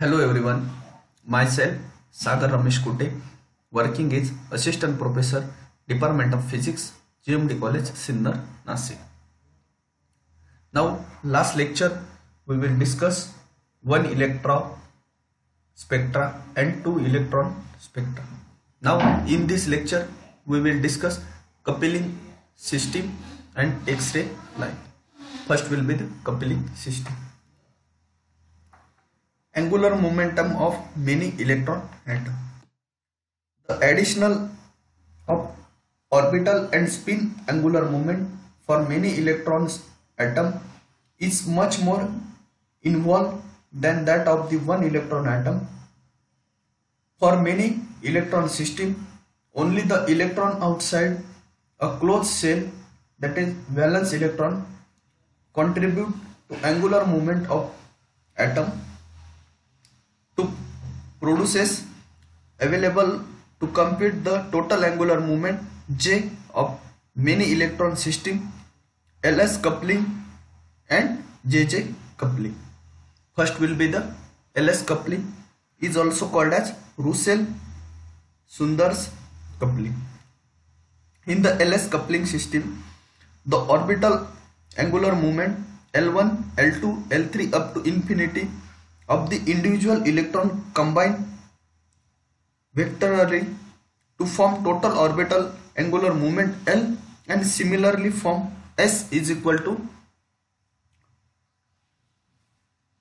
Hello everyone, myself Sagar Ramesh Kute, working as Assistant Professor, Department of Physics, GMD College, Sinnar, Nasik. Now, last lecture we will discuss one electron spectra and two electron spectra. Now, in this lecture we will discuss coupling system and X-ray line. First will be the coupling system angular momentum of many electron atom. The additional of orbital and spin angular moment for many electrons atom is much more involved than that of the one electron atom. For many electron system, only the electron outside a closed shell that is valence electron contribute to angular moment of atom to produces available to compute the total angular moment J of many electron system LS coupling and JJ coupling. First will be the LS coupling is also called as Russell Saunders coupling. In the LS coupling system, the orbital angular moment L1, L2, L3 up to infinity of the individual electron combine vectorally to form total orbital angular moment L and similarly form S is equal to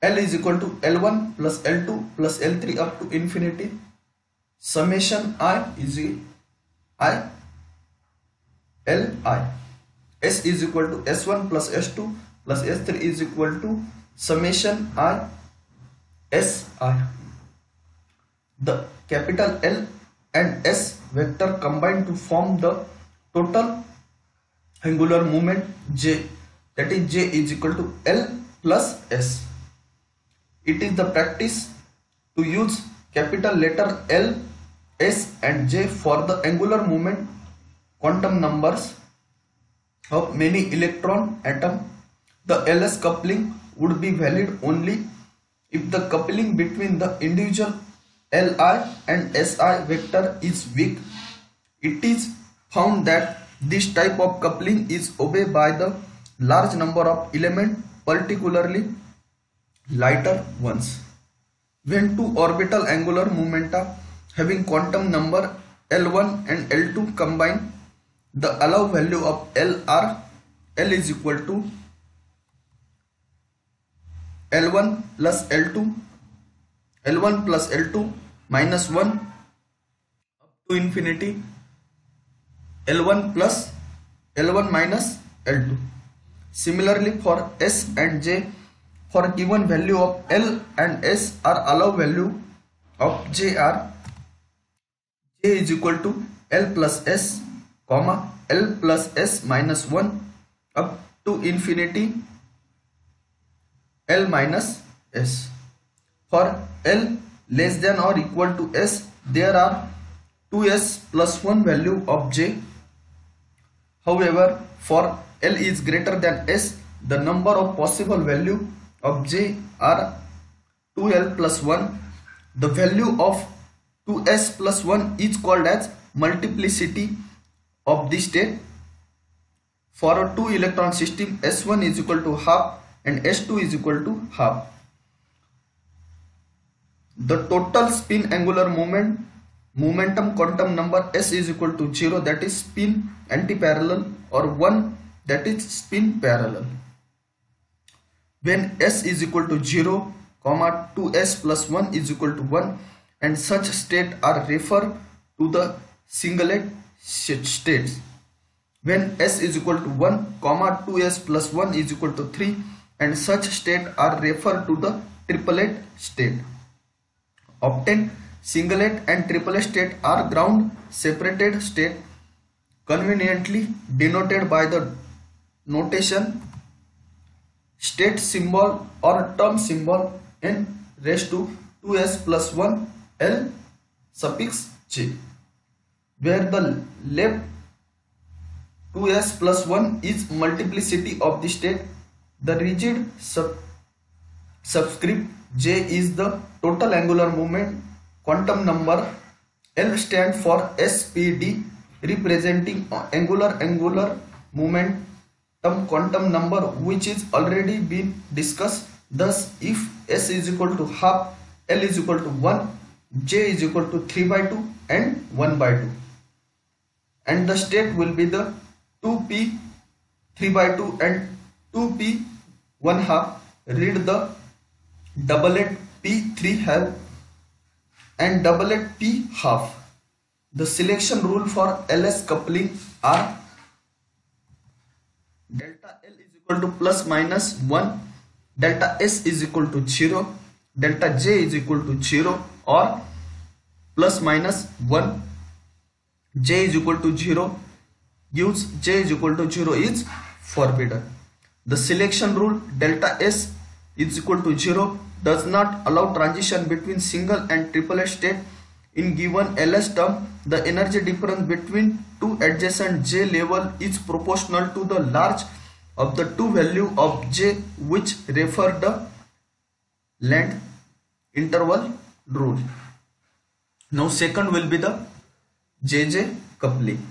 L is equal to L1 plus L2 plus L3 up to infinity. Summation I is I L I. S is equal to S1 plus S2 plus S3 is equal to summation I SI. The capital L and S vector combine to form the total angular moment J that is J is equal to L plus S. It is the practice to use capital letter L, S and J for the angular moment quantum numbers of many electron atom. The LS coupling would be valid only if the coupling between the individual Li and Si vector is weak, it is found that this type of coupling is obeyed by the large number of elements, particularly lighter ones. When two orbital angular momenta having quantum number L1 and L2 combine, the allowed value of L are L is equal to L1 plus L2 L1 plus L2 minus 1 up to infinity L1 plus L1 minus L2 similarly for S and J for given value of L and S are allowed value of J are J is equal to L plus S comma L plus S minus 1 up to infinity L minus S. For L less than or equal to S, there are 2S plus 1 value of J. However, for L is greater than S, the number of possible value of J are 2L plus 1. The value of 2S plus 1 is called as multiplicity of the state. For a 2 electron system, S1 is equal to half and S2 is equal to half. The total spin angular moment momentum quantum number S is equal to 0 that is spin anti-parallel or 1 that is spin parallel. When S is equal to 0 comma 2S plus 1 is equal to 1 and such state are referred to the singlet states. When S is equal to 1 comma 2S plus 1 is equal to 3 and such state are referred to the triplet state. Obtained singlet and triplet state are ground separated state conveniently denoted by the notation state symbol or term symbol n raised to 2s plus 1 l suffix j where the left 2s plus 1 is multiplicity of the state the rigid sub subscript J is the total angular moment quantum number L stand for SPD representing angular angular momentum quantum number which is already been discussed. Thus if S is equal to half L is equal to 1 J is equal to 3 by 2 and 1 by 2 and the state will be the 2p 3 by 2 and 2p 1 half read the doublet P3 have and doublet P half. The selection rule for LS coupling are delta L is equal to plus minus 1, delta S is equal to 0, delta J is equal to 0 or plus minus 1, J is equal to 0 gives J is equal to 0 is forbidden. The selection rule delta S is equal to 0 does not allow transition between single and triplet state in given LS term the energy difference between two adjacent J level is proportional to the large of the two value of J which refer the Landé interval rule. Now second will be the JJ coupling.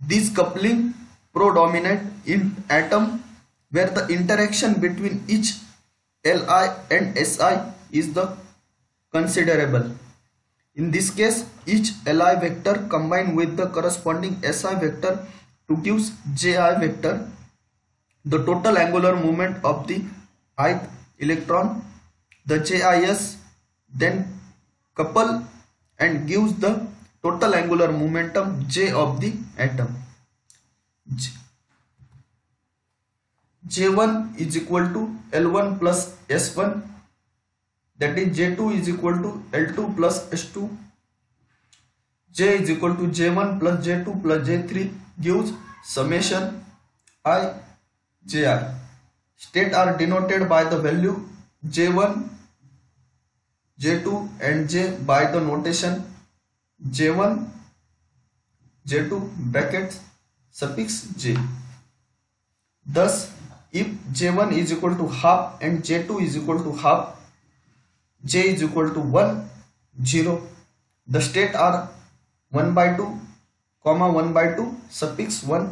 This coupling predominate in atom where the interaction between each Li and Si is the considerable. In this case, each Li vector combined with the corresponding Si vector to gives Ji vector. The total angular moment of the ith electron, the JIS then couple and gives the total angular momentum J of the atom. J1 is equal to L1 plus S1 that is J2 is equal to L2 plus S2 J is equal to J1 plus J2 plus J3 gives summation I Ji. State are denoted by the value J1, J2 and J by the notation J1, J2 brackets suffix J. Thus if j1 is equal to half and j2 is equal to half j is equal to 1 0 the state are 1 by 2 comma 1 by 2 suffix 1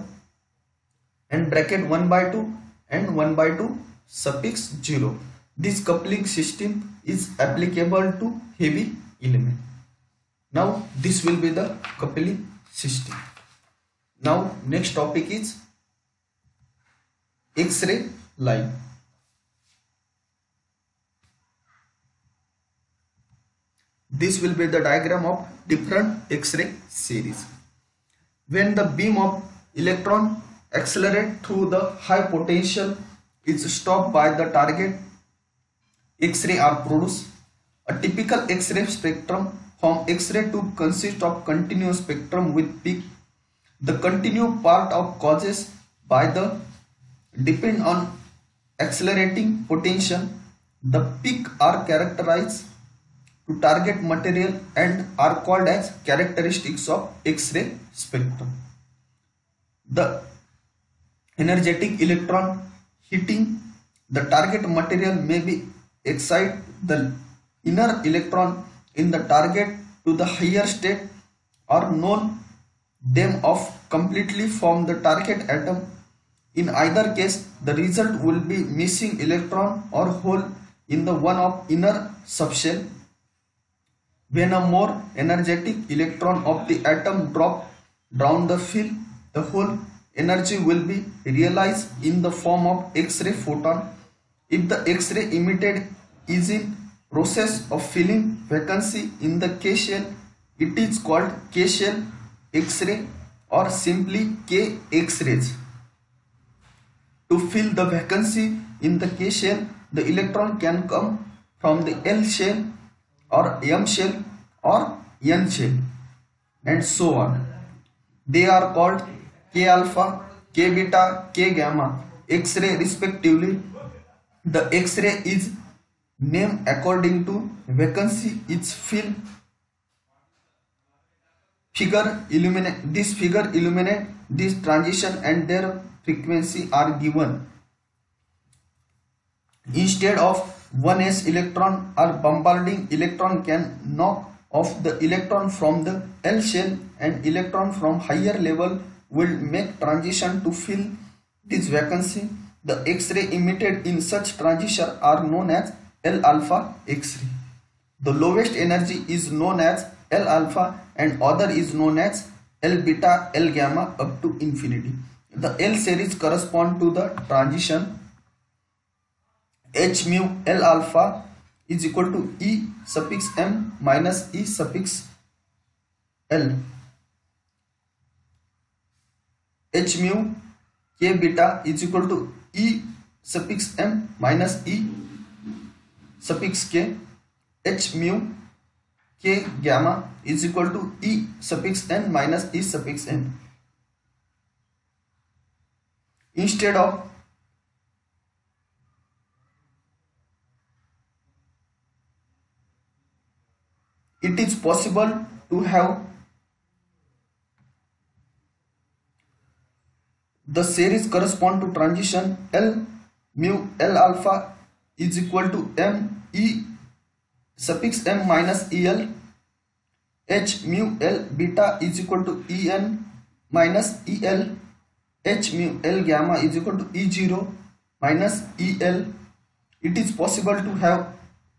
and bracket 1 by 2 and 1 by 2 suffix 0 this coupling system is applicable to heavy element. Now this will be the coupling system. Now next topic is X-ray line. This will be the diagram of different X-ray series. When the beam of electron accelerate through the high potential is stopped by the target, X-ray are produced. A typical X-ray spectrum from X-ray tube consists of continuous spectrum with peak. The continuous part of causes by the depend on accelerating potential. The peak are characterized to target material and are called as characteristics of X-ray spectrum. The energetic electron hitting the target material may be excite the inner electron in the target to the higher state or known them off completely from the target atom in either case, the result will be missing electron or hole in the one of inner subshell. When a more energetic electron of the atom drop down the field, the whole energy will be realized in the form of X-ray photon. If the X-ray emitted is in process of filling vacancy in the K shell, it is called K shell X-ray or simply K X-rays. To fill the vacancy in the K shell, the electron can come from the L shell or M shell or N shell and so on. They are called K alpha, K beta, K gamma, X-ray respectively. The X-ray is named according to vacancy its fill figure illuminate this figure illuminate this transition and their frequency are given. Instead of 1s electron or bombarding electron can knock off the electron from the L shell and electron from higher level will make transition to fill this vacancy. The X-ray emitted in such transition are known as L alpha X-ray. The lowest energy is known as L alpha and other is known as L beta L gamma up to infinity. The L series correspond to the transition h mu L alpha is equal to E suffix m minus E suffix L. H mu K beta is equal to E suffix m minus E suffix K. H mu K gamma is equal to E suffix n minus E suffix n. Instead of it is possible to have the series correspond to transition L mu L alpha is equal to m e suffix m minus E L H mu L beta is equal to en minus el h mu L gamma is equal to e0 minus el it is possible to have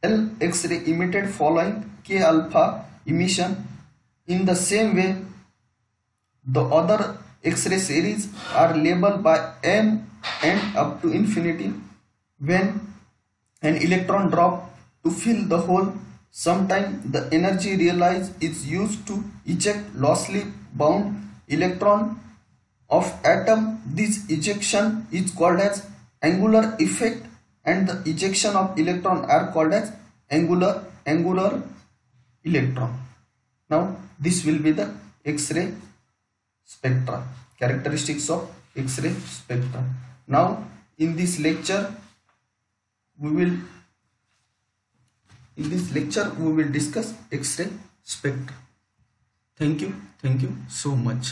L X-ray emitted following K alpha emission. In the same way, the other X-ray series are labeled by M and up to infinity. When an electron drop to fill the hole, sometimes the energy realized is used to eject lossily bound electron of atom. This ejection is called as Auger effect and the ejection of electron are called as Auger Auger electron. Now this will be the X-ray spectra, characteristics of X-ray spectra. Now in this lecture we will in this lecture we will discuss X-ray spectra. Thank you. Thank you so much.